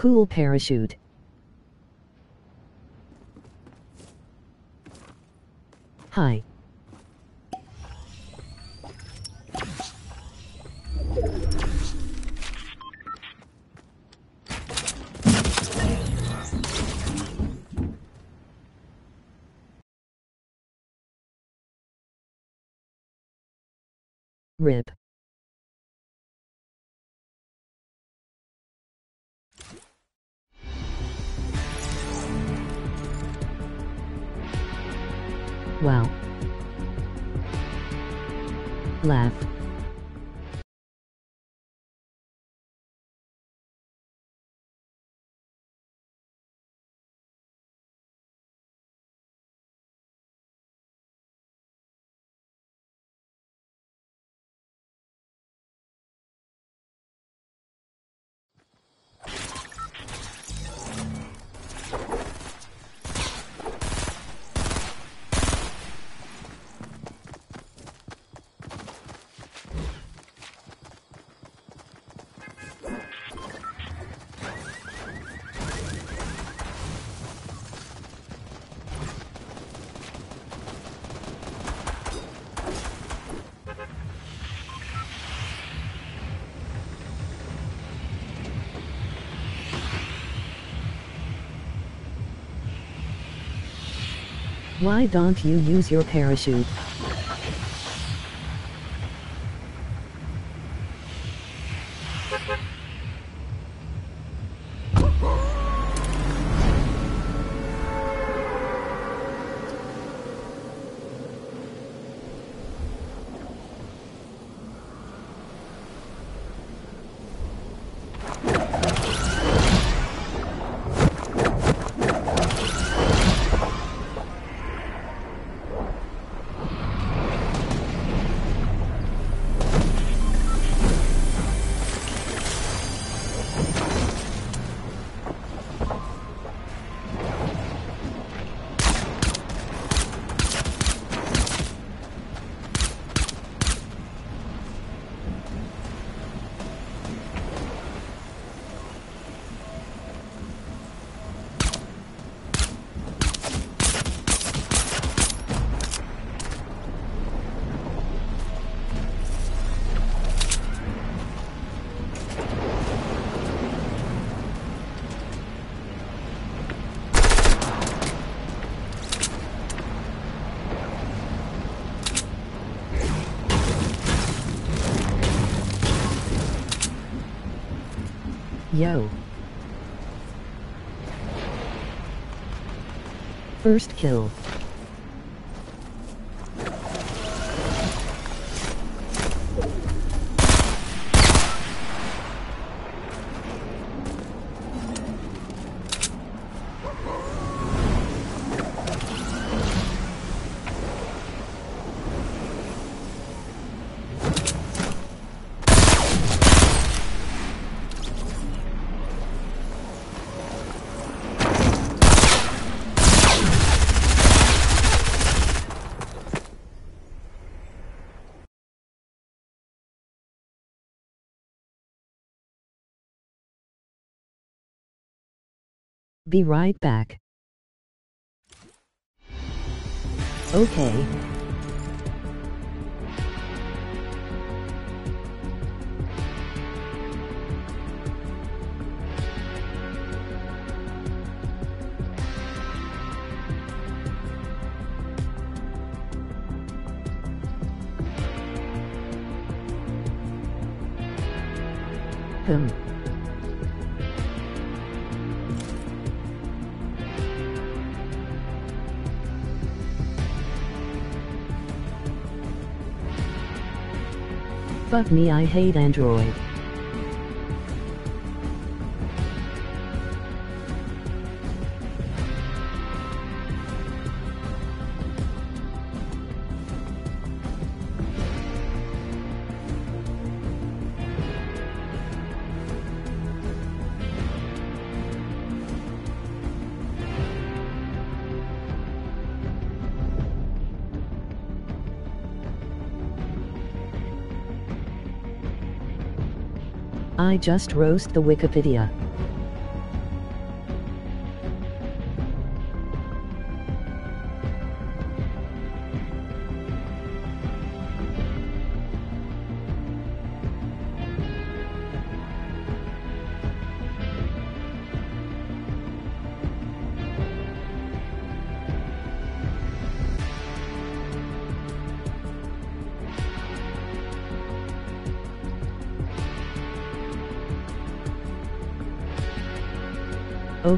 Cool parachute. Hi. Rip. Laugh. Why don't you use your parachute? Yo. First kill. Be right back. Okay. Hmm. Fuck me I hate Android. I just roast the Wikipedia.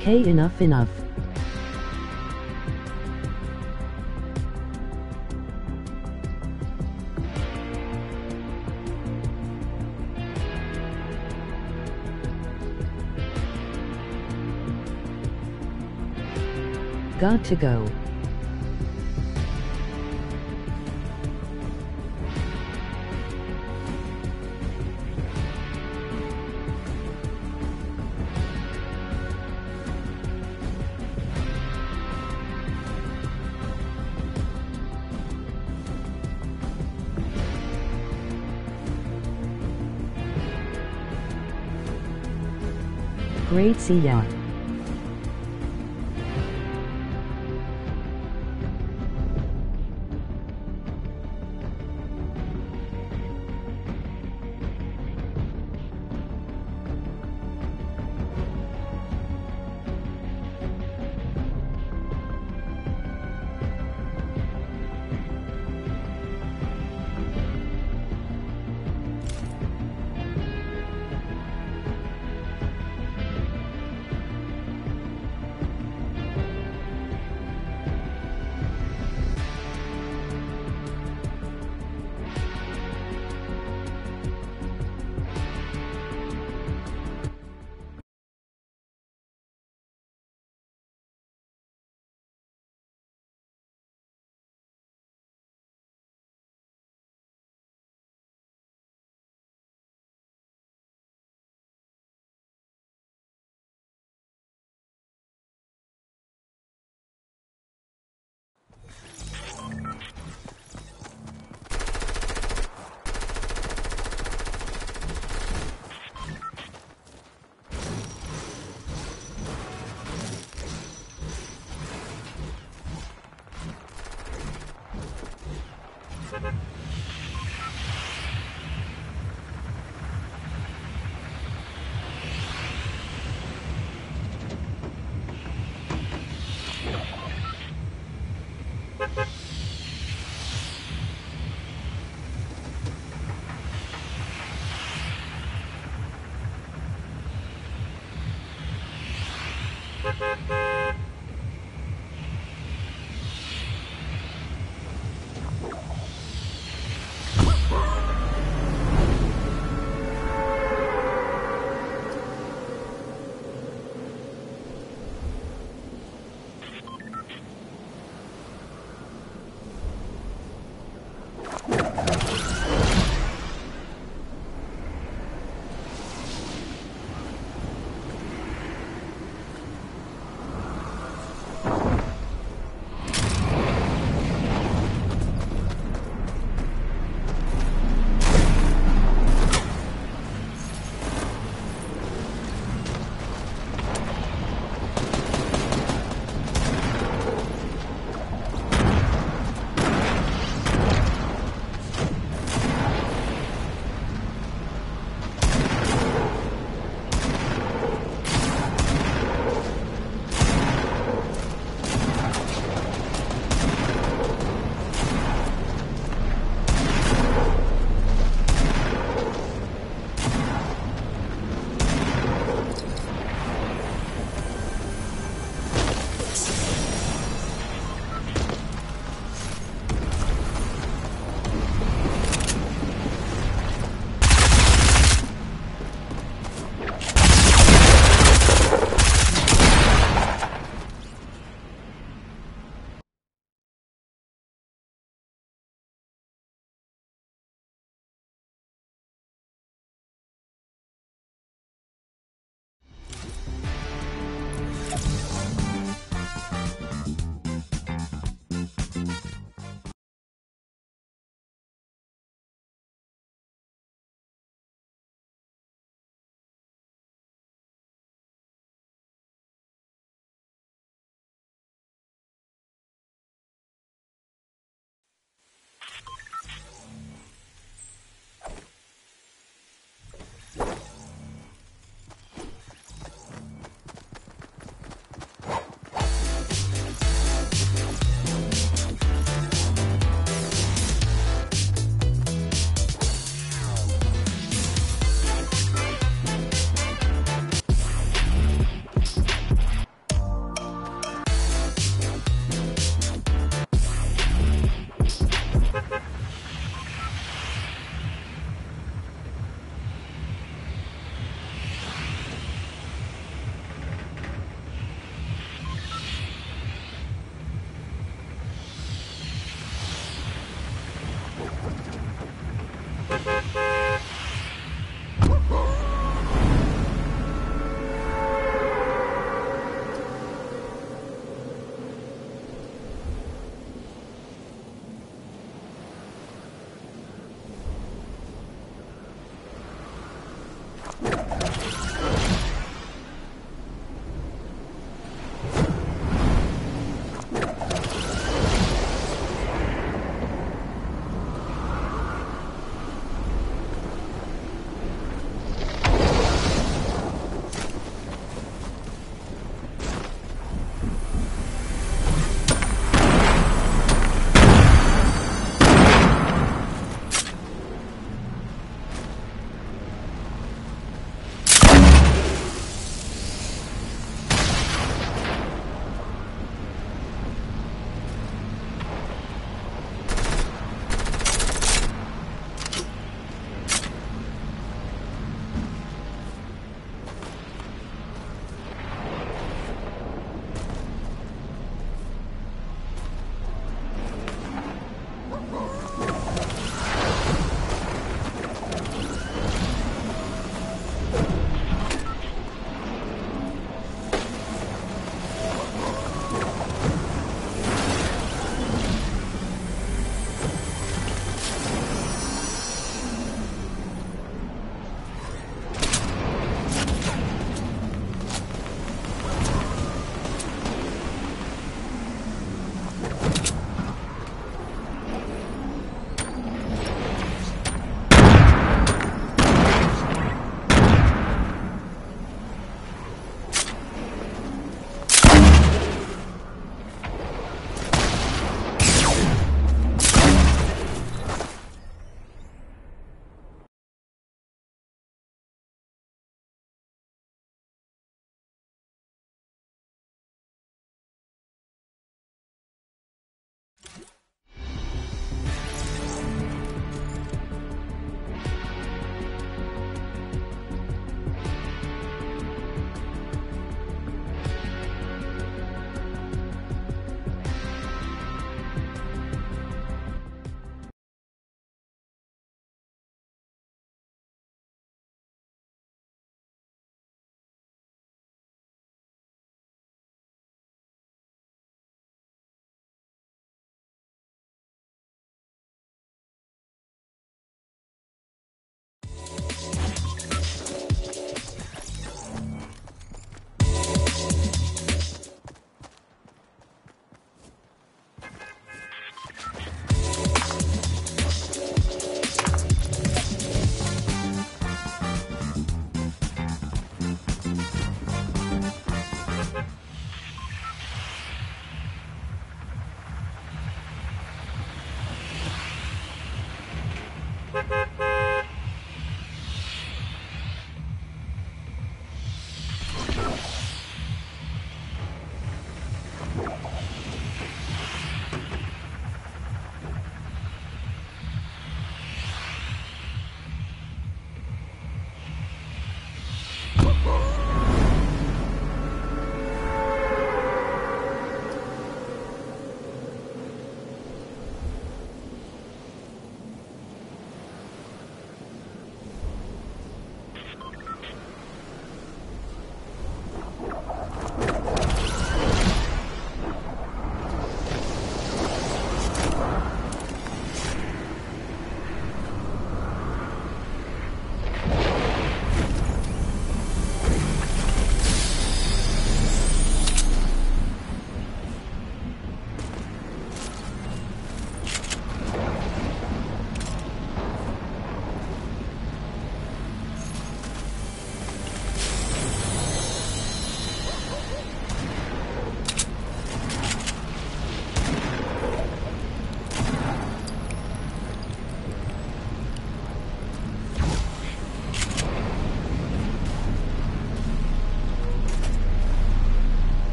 Okay enough enough. Got to go. See ya.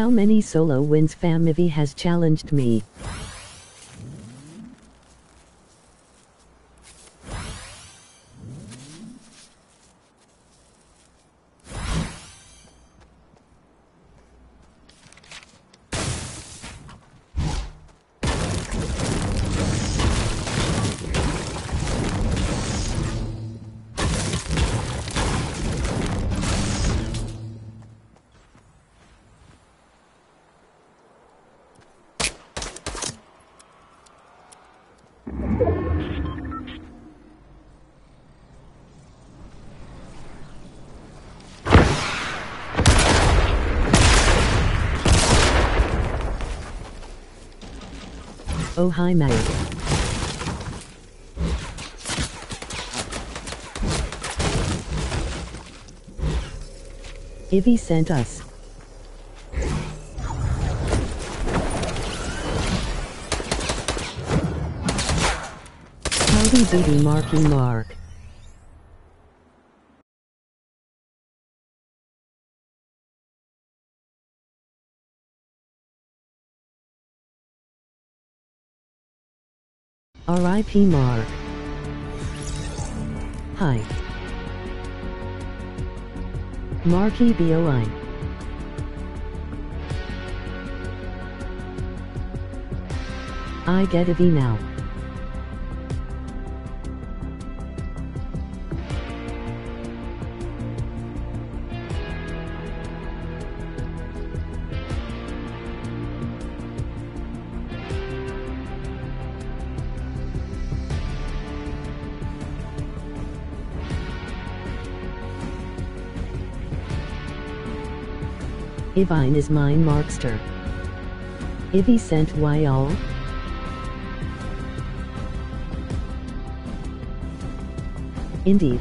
How many solo wins Famivi has challenged me? Oh hi Meg. Ivy sent us. Howdy doody Marky Mark. R.I.P. Mark. Hi. Marky BOI. I get a V now. Ivine is mine Markster. Ivy sent why all? Indeed.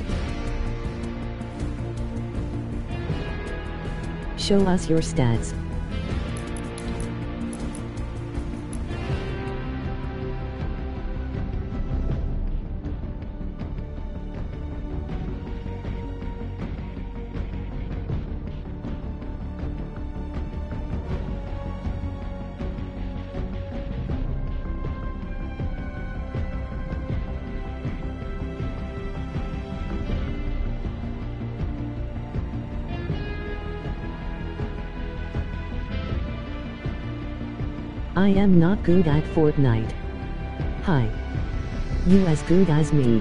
Show us your stats. I am not good at Fortnite. Hi. You as good as me.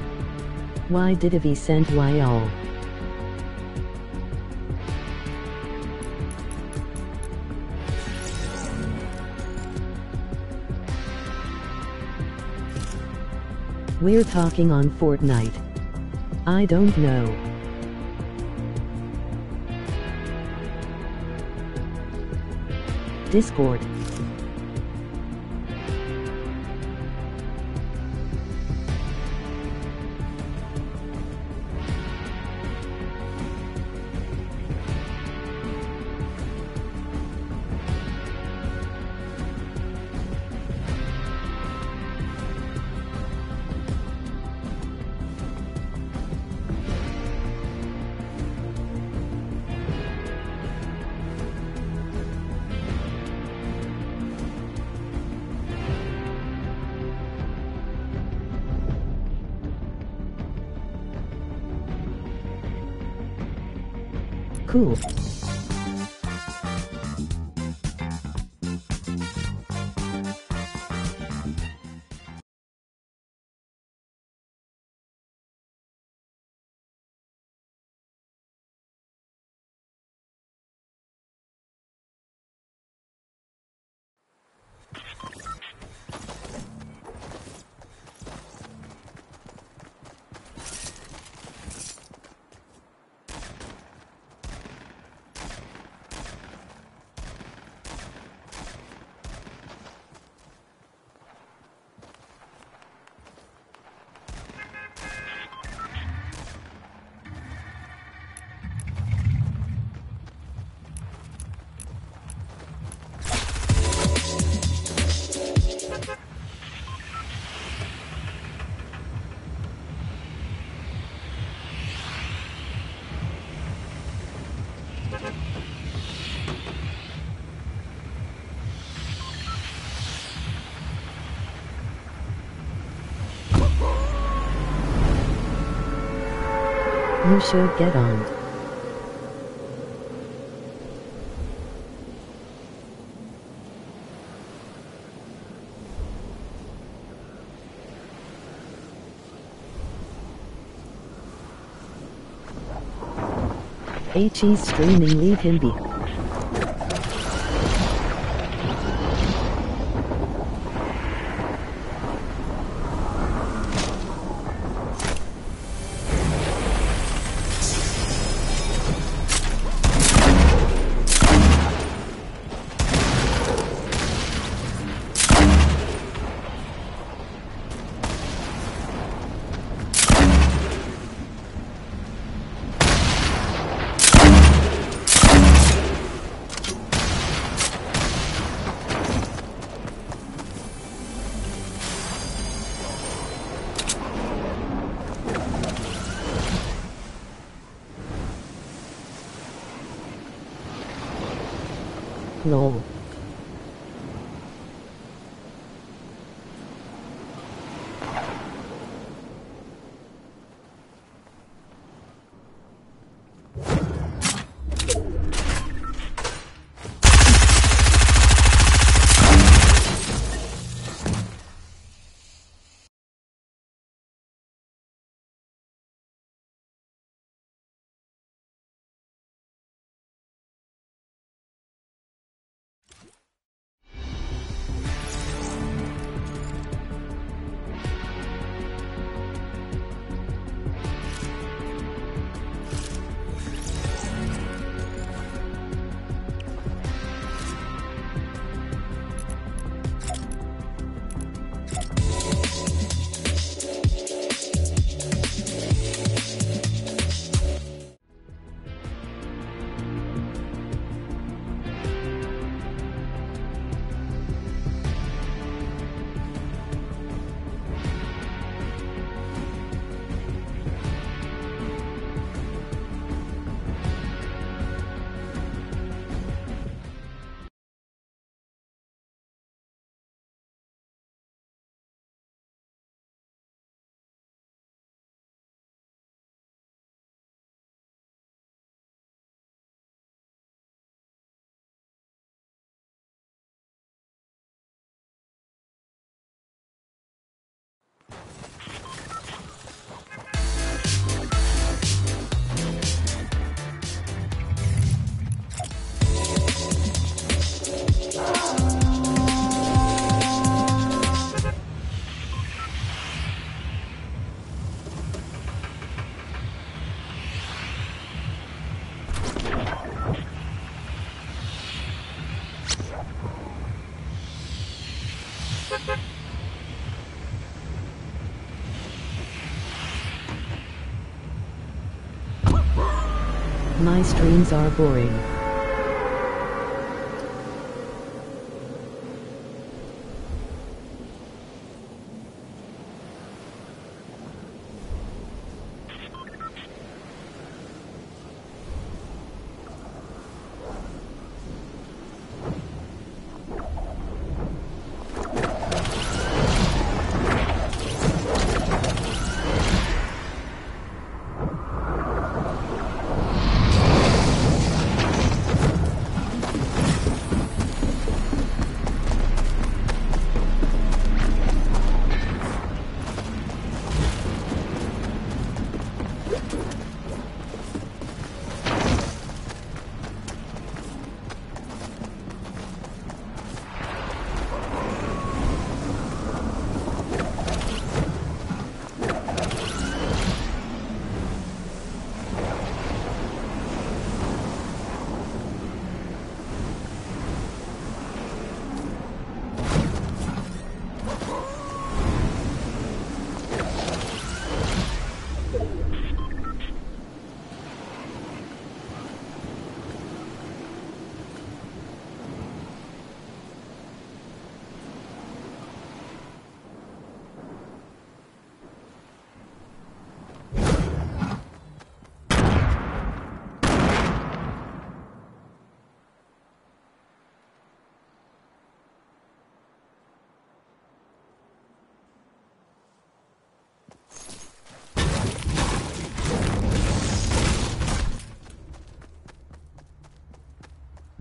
Why did Ivy send all? We're talking on Fortnite. I don't know. Discord. You should get on. HE's streaming leave him be. Lol. My streams are boring.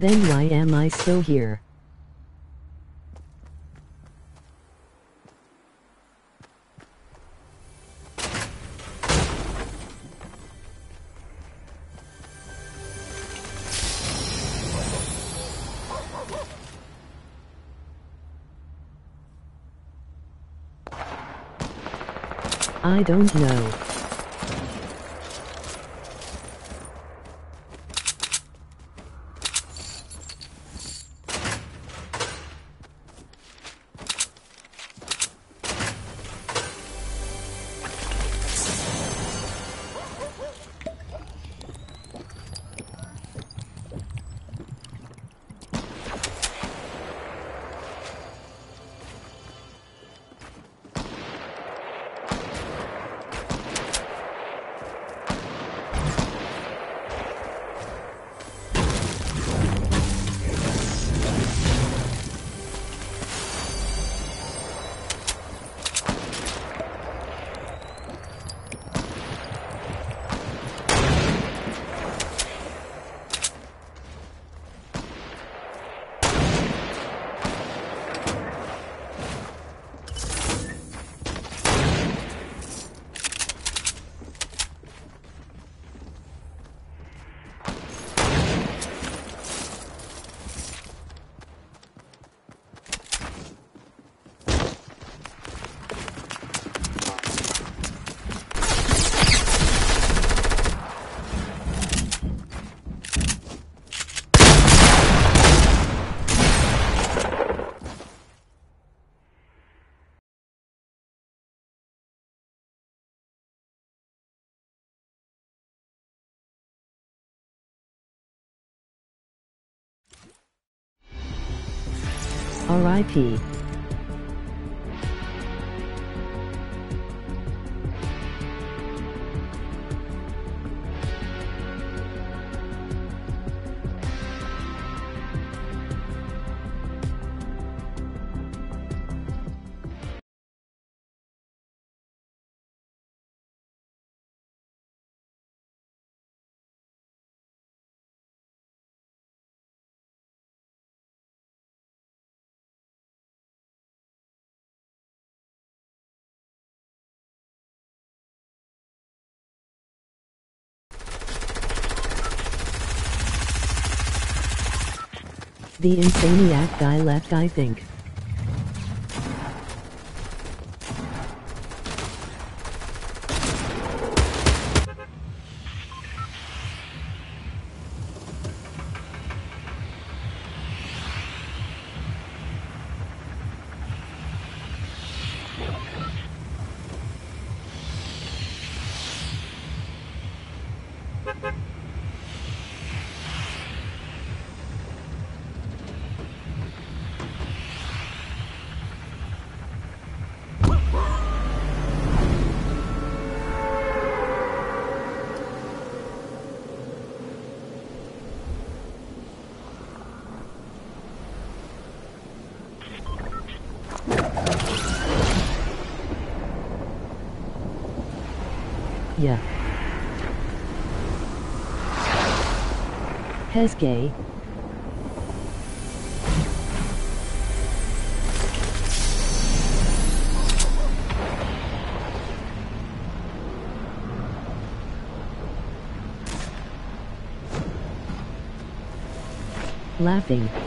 Then why am I still here? I don't know. R.I.P. The insaniac guy left I think. Hesgay. Laughing.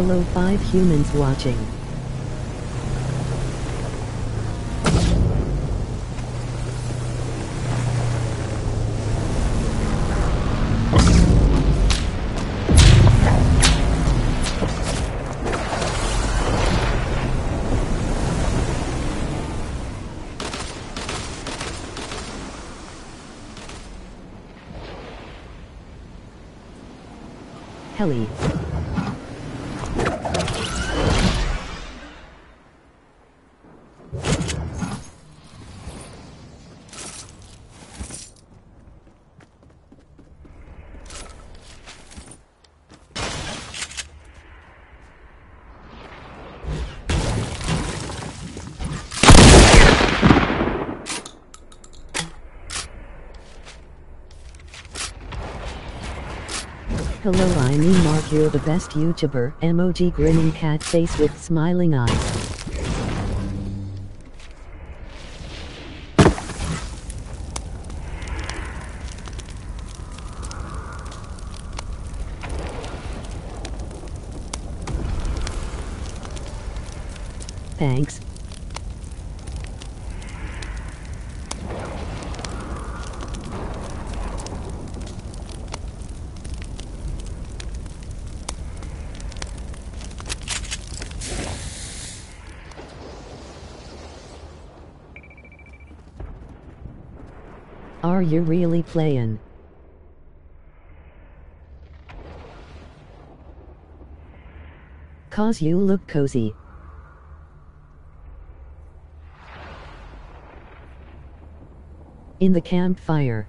Hello 5 humans watching. Heli. Hello I'm Mark you're the best YouTuber emoji grinning cat face with smiling eyes. Thanks. Are you really playin'? Cause you look cozy. In the campfire.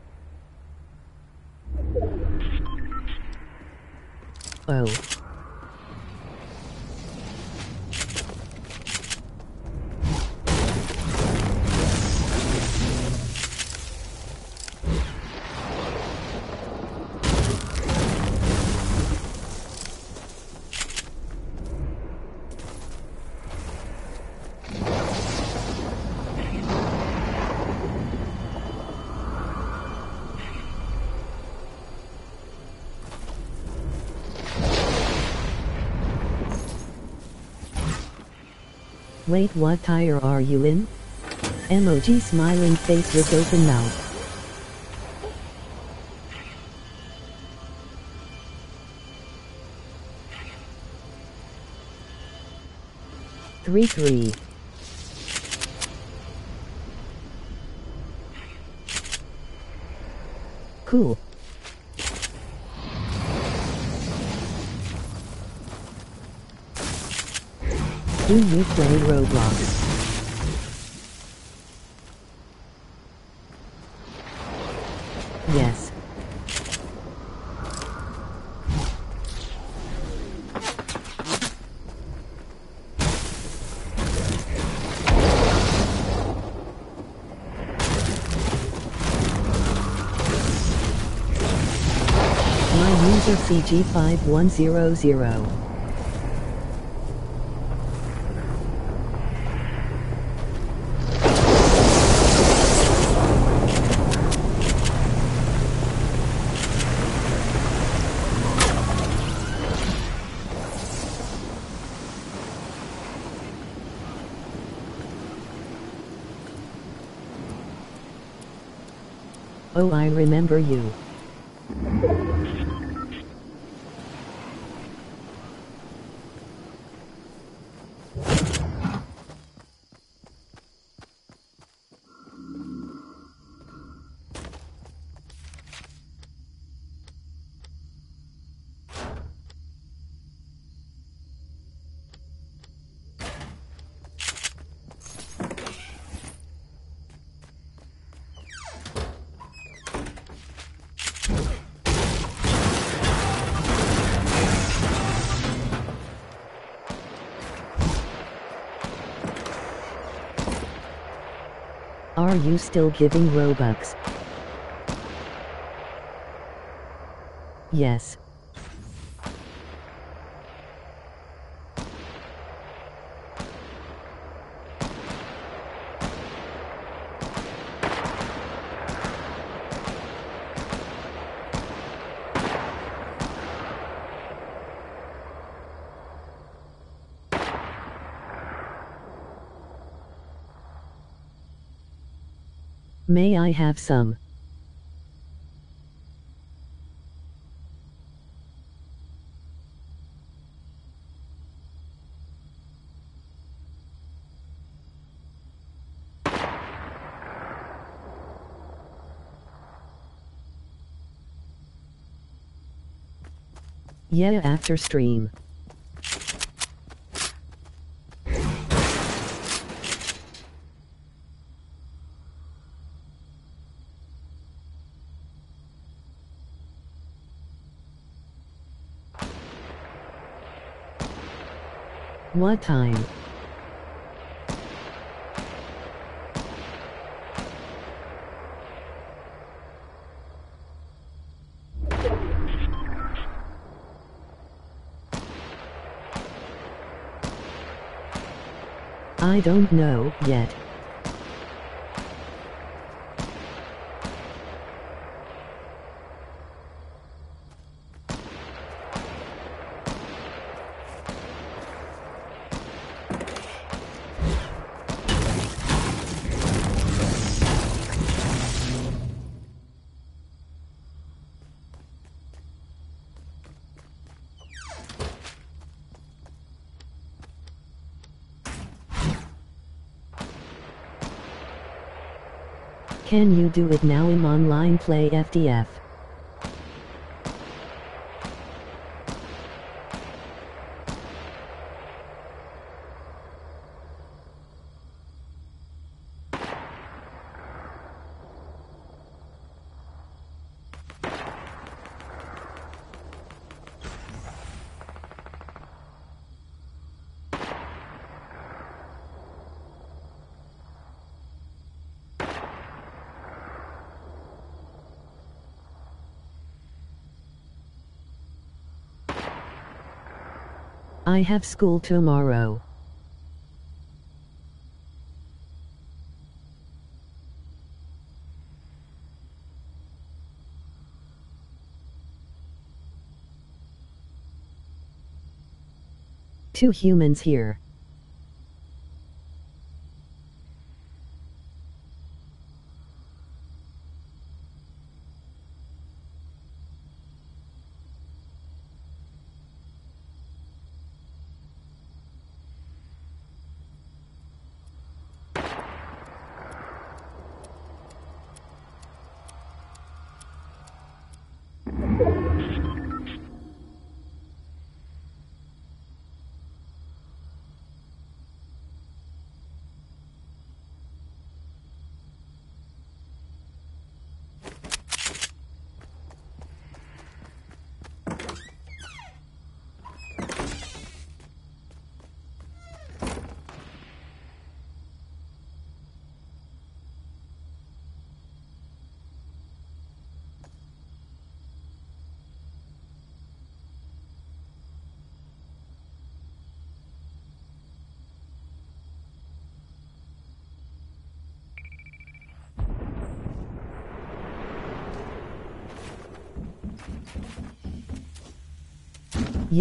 Oh. Wait what tire are you in? Emoji smiling face with open mouth. Three three. Cool. Do you play Roblox? Yes. My user CG5100. Oh I remember you. Are you still giving Robux? Yes. I have some? Yeah after stream. What time? I don't know yet. Can you do it now in online play FDF? I have school tomorrow. Two humans here.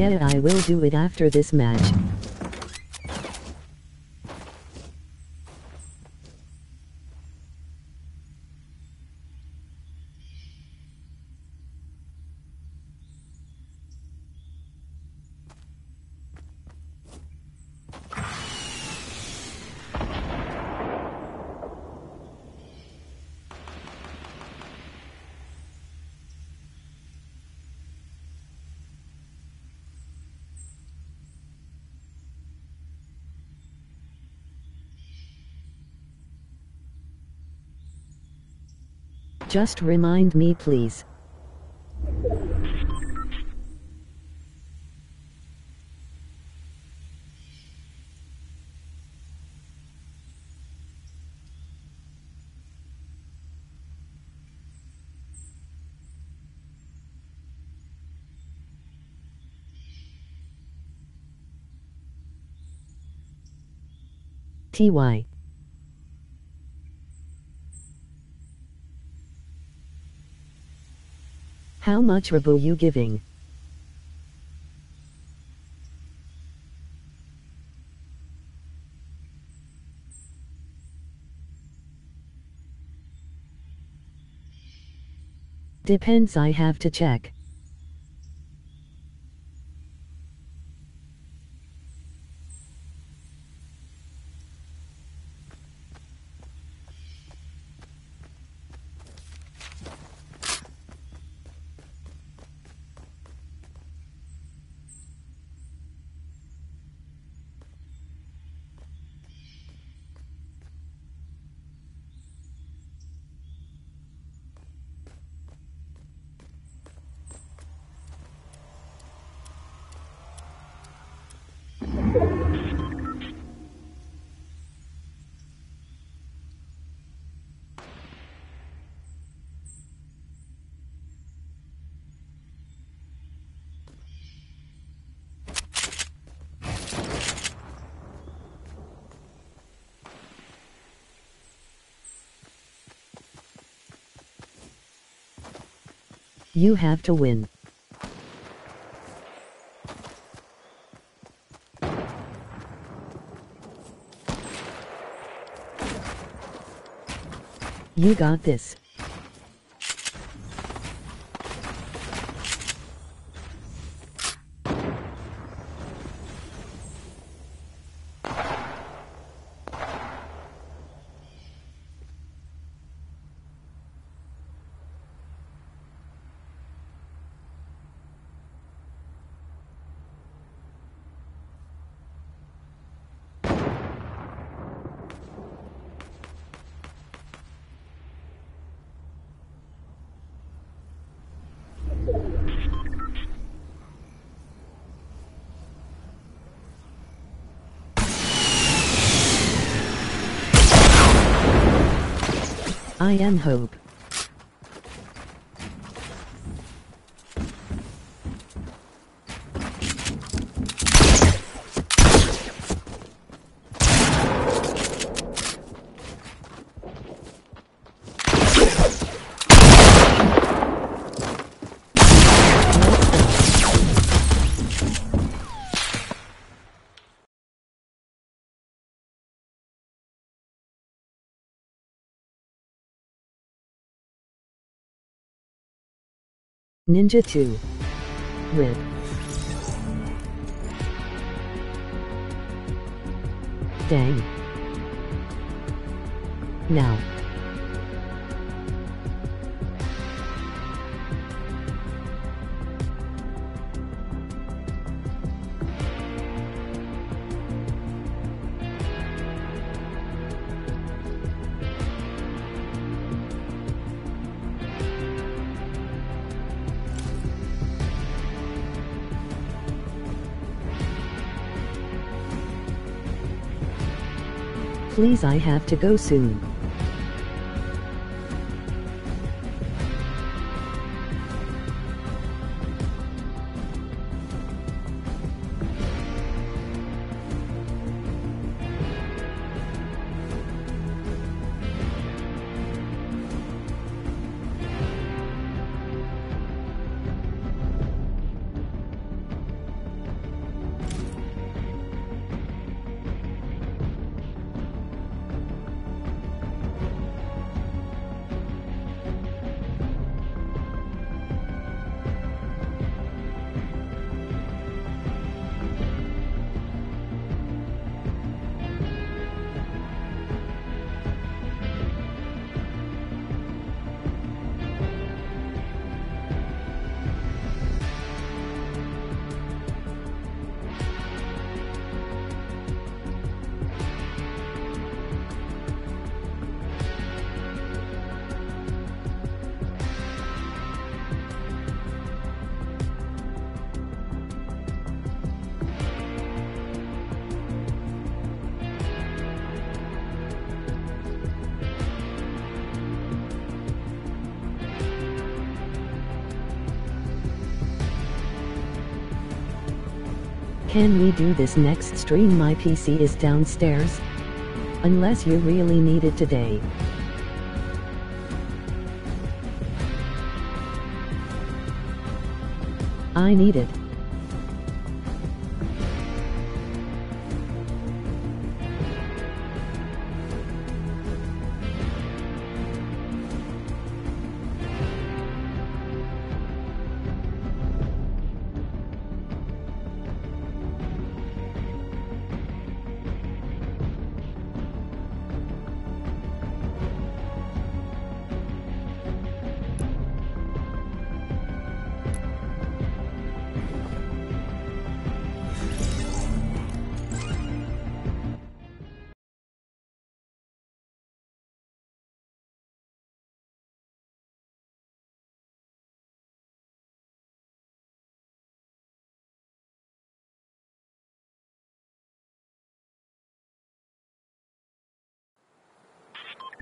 Yeah, I will do it after this match. Just remind me please. TY. How much revo you giving? Depends I have to check. You have to win. You got this. I am Hope. Ninja 2. RIP. Dang. Now. Please I have to go soon. Do this next stream? My PC is downstairs. Unless you really need it today. I need it.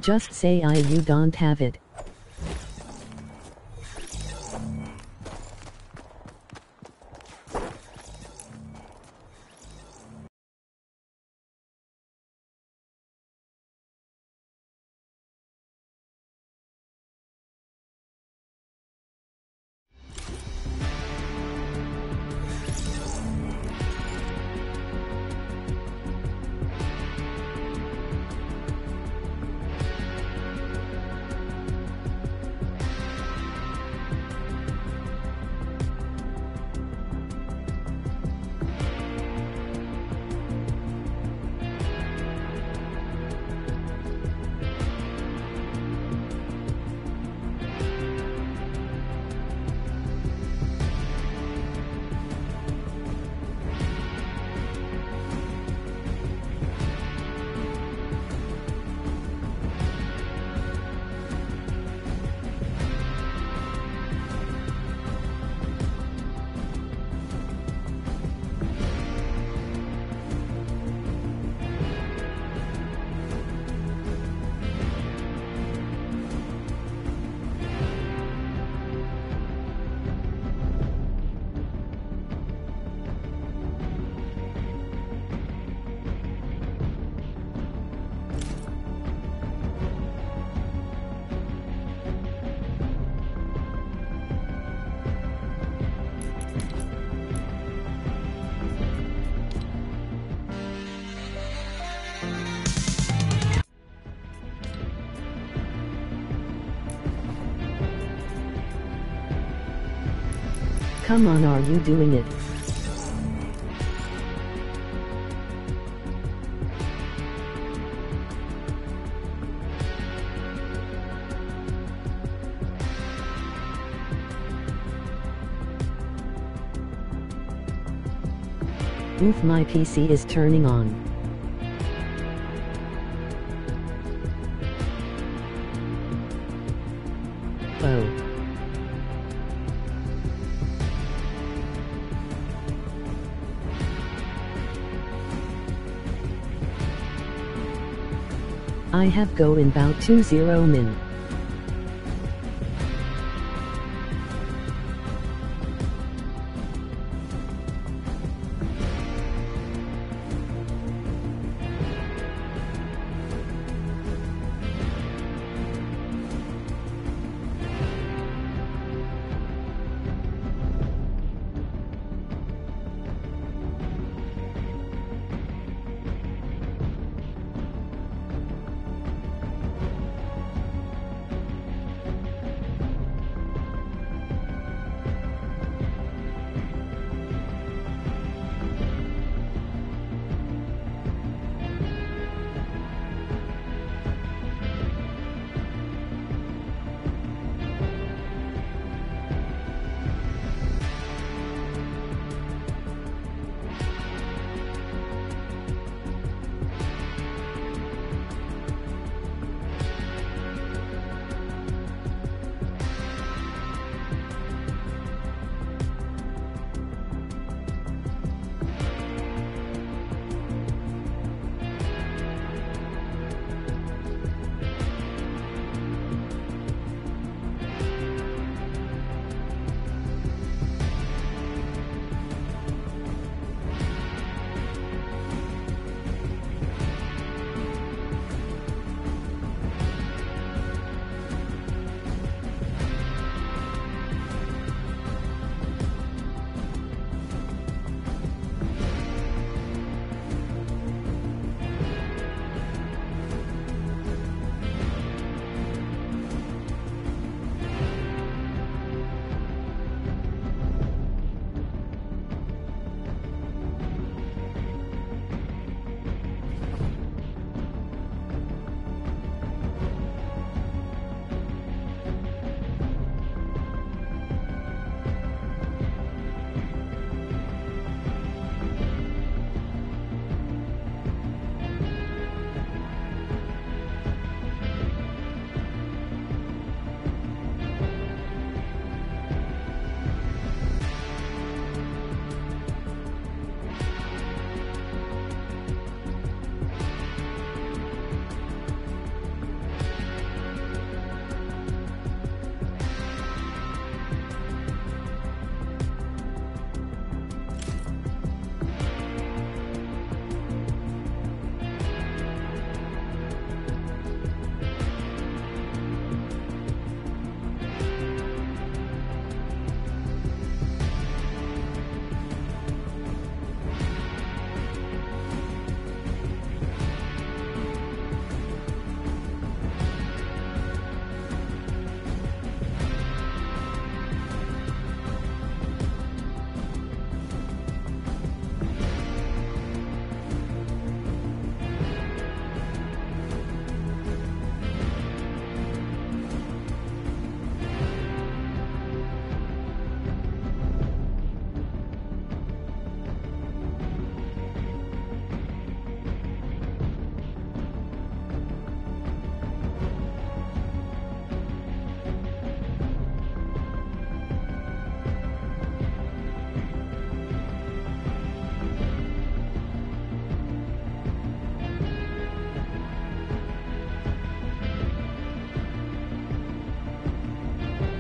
Just say I you don't have it. Come on are you doing it? Oof my PC is turning on. I have go in bout 20 min.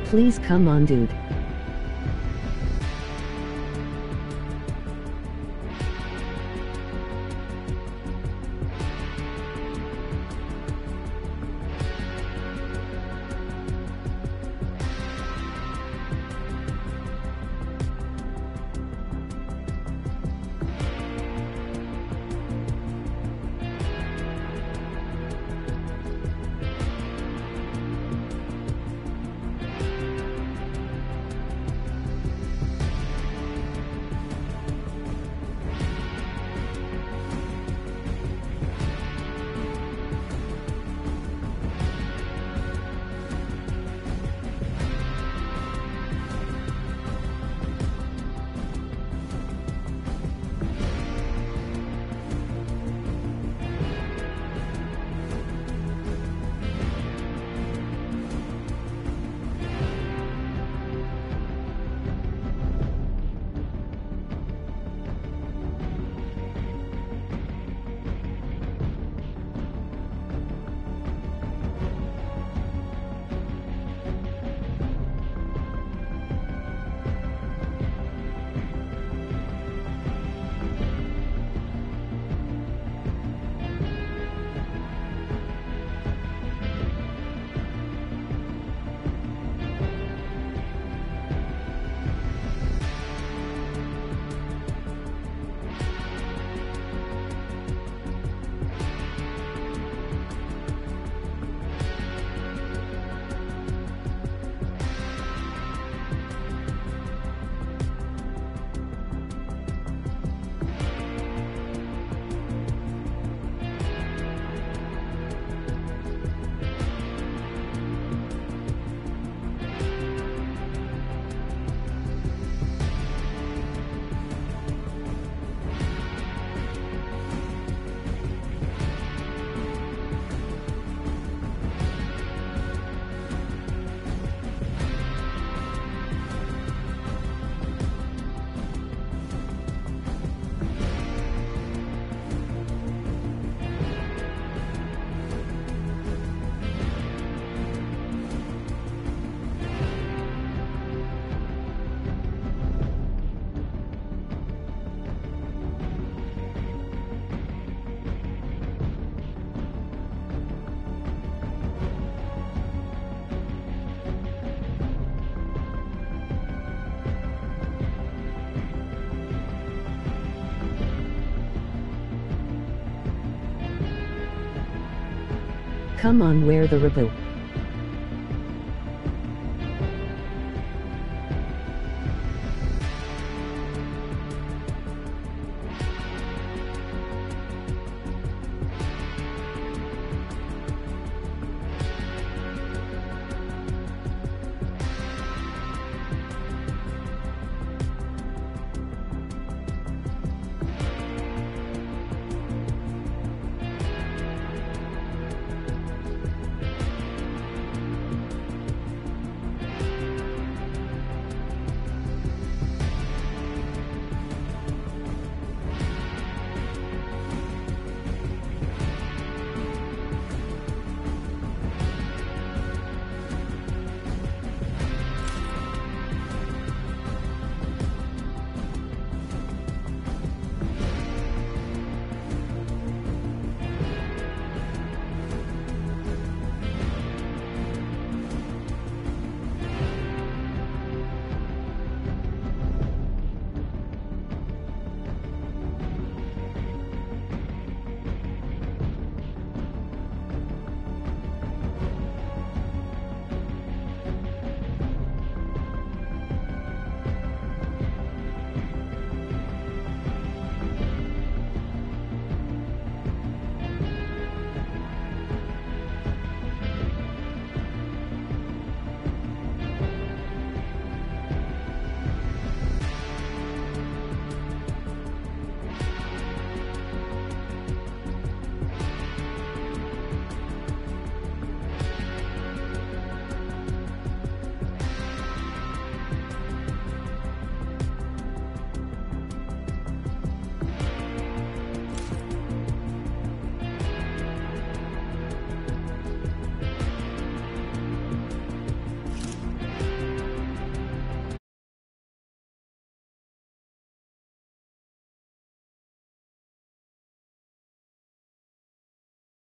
Please come on dude. Come on wear the Rabu.